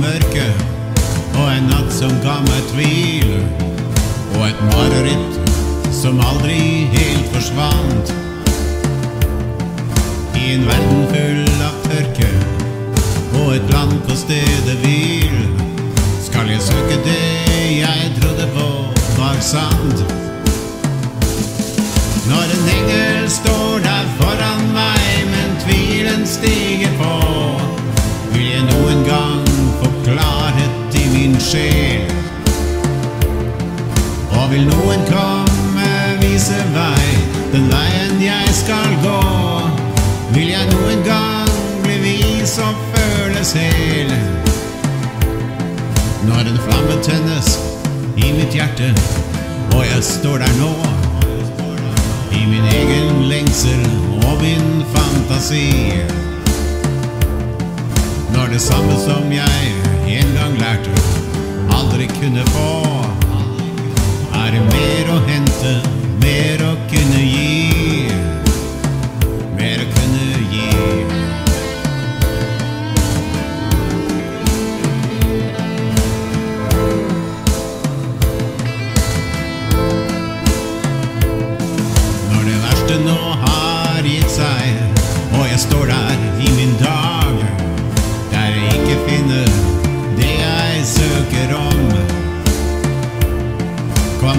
mørke og en natt som ga meg tvil. Og et mareritt som aldri helt forsvant. I en verden full av tørke og et land på stedet hvil skal jeg søke det jeg trodde på var sant. Når en henger Og vil noen komme vise vei, den veien jeg skal gå, vil jeg noen gang bli vis og føles hel. Når en flamme tennes i mitt hjerte, og jeg står der nå, i min egen lengsel og min fantasi. Når det samme som jeg en gang lærte, aldri kunne få,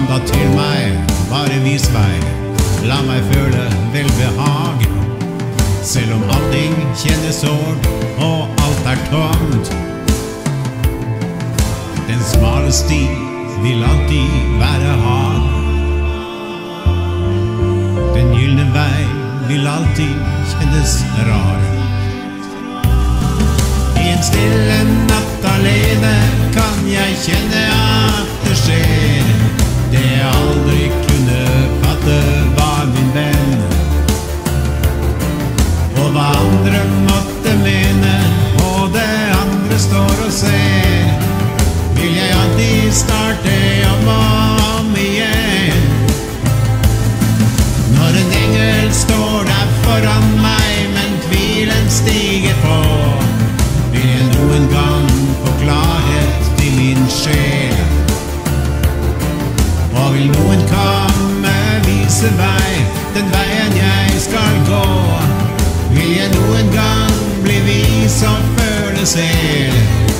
Da til meg, bare vis vei, la meg føle velbehag. Selv om allting kjennes sårt og alt er tomt. Den smale sti vil alltid være hard. Den gylne vei vil alltid kjennes rar. I en stille natt alene kan jeg kjenne at det skjer. Det jeg aldri kunne fatte var min venn. Og hva andre måtte mene, og det andre står og ser, vil jeg alltid starte vise vei, den veien jeg skal gå, vil jeg noen gang bli vis og føle selv.